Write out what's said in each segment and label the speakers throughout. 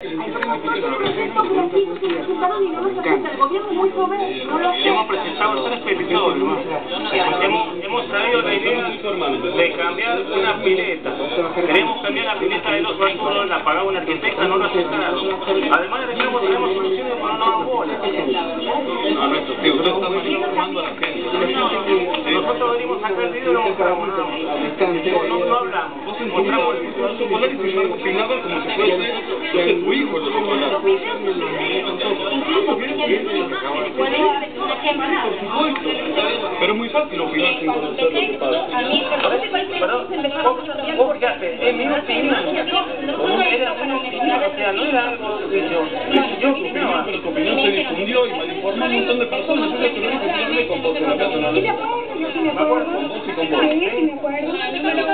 Speaker 1: Hemos presentado tres peticiones. Hemos, hemos traído la idea de cambiar una pileta. Queremos cambiar la pileta de los vehículos, la pagaba un arquitecta, no nos aceptaron. Además de que tenemos soluciones para no dar bola.
Speaker 2: No, nuestro tío, usted está informando a la gente.
Speaker 1: Nosotros venimos a hacer dinero no nada. No, no
Speaker 2: encontramos el solar y firmar opinaba como si fuese, fuese tu hijo solar. Pero muy fácil opinar sin conocer lo que pasa.
Speaker 1: Fíjate, es mi opinión. Era una opinión, o sea, no era algo que yo. Yo opinaba.
Speaker 2: Pero opinión se difundió y malinformó a un montón de personas. Yo lo que no que con vos, en la hablé.
Speaker 1: Me acuerdo con vos y con vos.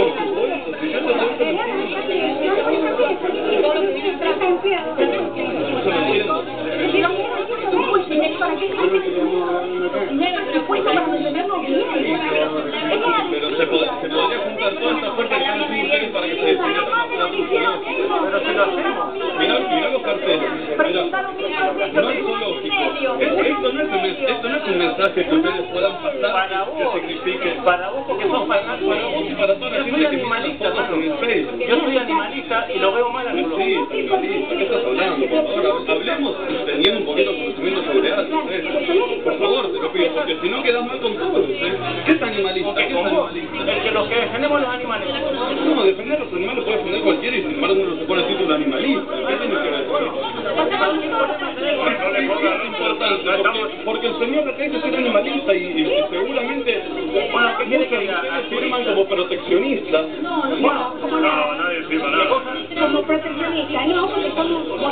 Speaker 3: nos
Speaker 2: Por supuesto, si yo te doy eso, yo lo entiendo. Pero se, pod- se podría juntar toda esta fuerza que están haciendo ustedes para que se destinaran a la
Speaker 1: Pero si lo hacemos.
Speaker 2: Mirá, mirá los carteles, mirá. No es zoológico. Es- Esto no es, un, mes- esto no es un mensaje que ustedes puedan pasar
Speaker 1: Para
Speaker 2: que
Speaker 1: vos,
Speaker 2: signifique
Speaker 1: para vos porque sos fanático,
Speaker 2: para vos y para toda la
Speaker 1: yo
Speaker 2: gente que
Speaker 1: animalista,
Speaker 2: en el Facebook.
Speaker 1: yo soy animalista y lo veo mal a mi
Speaker 2: Sí, animalista, ¿qué estás hablando? Por favor, hablemos teniendo un poquito de conocimiento sobre algo. ¿eh? Por favor, te lo pido, porque si no quedas mal con todos. ¿eh? ¿Qué es animalista? ¿Qué es animalista?
Speaker 1: el que los que defendemos los animales.
Speaker 2: No, defender a los animales puede defender cualquiera y sin embargo uno se pone el título animalista. ¿Qué tiene que ver? Es importante, porque, porque el señor dice ser animalista y, seguramente
Speaker 1: Bueno, ¿qué quiere que
Speaker 2: como proteccionistas.
Speaker 1: No, nadie firma nada.
Speaker 3: Como proteccionista, no, voluntarios, como